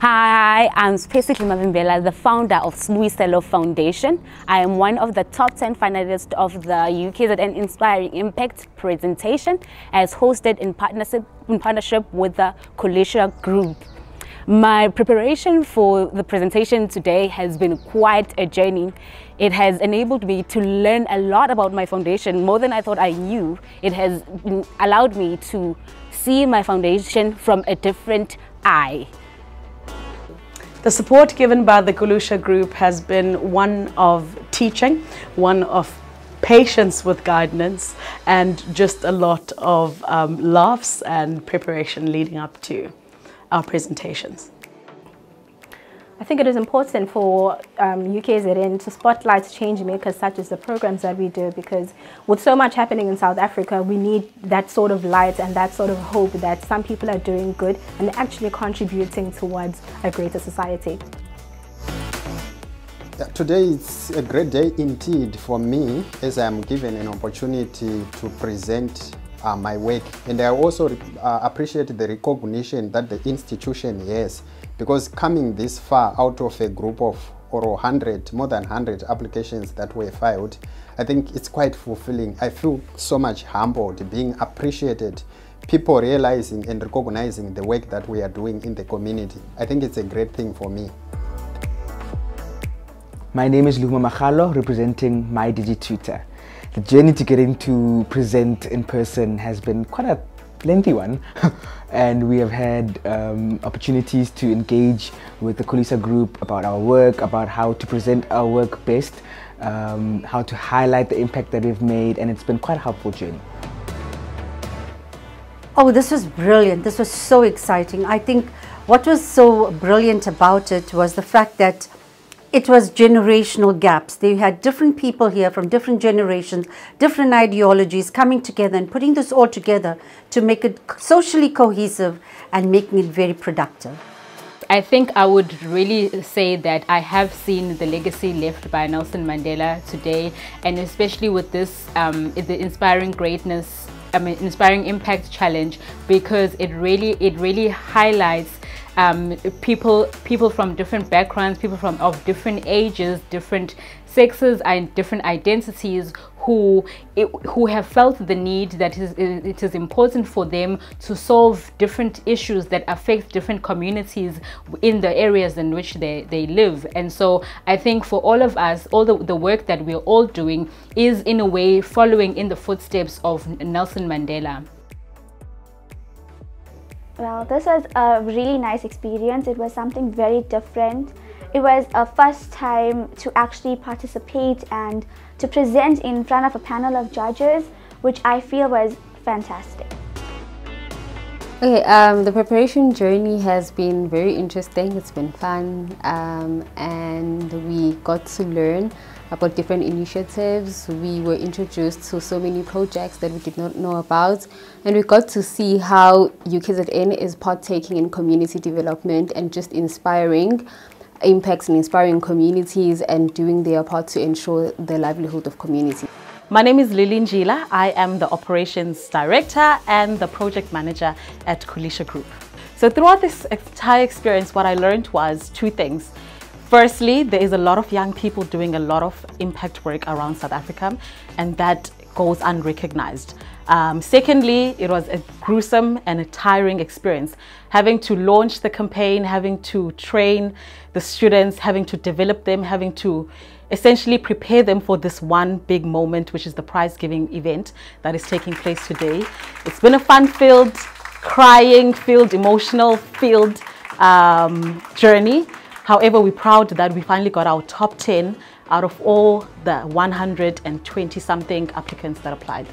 Hi, I'm basically Mavimbela, the founder of Sibuyiselo Foundation. I am one of the top 10 finalists of the UKZN Inspiring Impact presentation as hosted in partnership, in partnership with the Kulisha Group. My preparation for the presentation today has been quite a journey. It has enabled me to learn a lot about my foundation, more than I thought I knew. It has allowed me to see my foundation from a different eye. The support given by the Kulisha Group has been one of teaching, one of patience with guidance, and just a lot of um, laughs and preparation leading up to our presentations. I think it is important for um, UKZN to spotlight change makers such as the programs that we do because with so much happening in South Africa, we need that sort of light and that sort of hope that some people are doing good and actually contributing towards a greater society. Today is a great day indeed for me as I'm given an opportunity to present uh, my work and I also uh, appreciate the recognition that the institution has because coming this far out of a group of or 100 more than 100 applications that were filed I think it's quite fulfilling. I feel so much humbled being appreciated people realizing and recognizing the work that we are doing in the community. I think it's a great thing for me. My name is Luma Machalo representing MyDigi Twitter. The journey to getting to present in person has been quite a lengthy one and we have had um, opportunities to engage with the Kulisha group about our work, about how to present our work best, um, how to highlight the impact that we've made and it's been quite a helpful journey. Oh, this was brilliant. This was so exciting. I think what was so brilliant about it was the fact that it was generational gaps. They had different people here from different generations, different ideologies coming together and putting this all together to make it socially cohesive and making it very productive. I think I would really say that I have seen the legacy left by Nelson Mandela today, and especially with this, um, the Inspiring Greatness, I mean, Inspiring Impact Challenge, because it really, it really highlights um, people people from different backgrounds, people from of different ages, different sexes and different identities who who have felt the need that it is important for them to solve different issues that affect different communities in the areas in which they, they live and so I think for all of us all the, the work that we're all doing is in a way following in the footsteps of Nelson Mandela. Well, this was a really nice experience. It was something very different. It was a first time to actually participate and to present in front of a panel of judges, which I feel was fantastic. Okay, um, the preparation journey has been very interesting. It's been fun um, and we got to learn about different initiatives. We were introduced to so many projects that we did not know about and we got to see how UKZN is partaking in community development and just inspiring impacts and inspiring communities and doing their part to ensure the livelihood of community. My name is Lily Njila. I am the Operations Director and the Project Manager at Kulisha Group. So throughout this entire experience, what I learned was two things. Firstly, there is a lot of young people doing a lot of impact work around South Africa and that goes unrecognized. Um, secondly, it was a gruesome and a tiring experience. Having to launch the campaign, having to train the students, having to develop them, having to essentially prepare them for this one big moment, which is the prize giving event that is taking place today. It's been a fun filled, crying filled, emotional filled um, journey. However, we're proud that we finally got our top 10 out of all the 120 something applicants that applied.